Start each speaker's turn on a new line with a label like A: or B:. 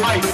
A: life.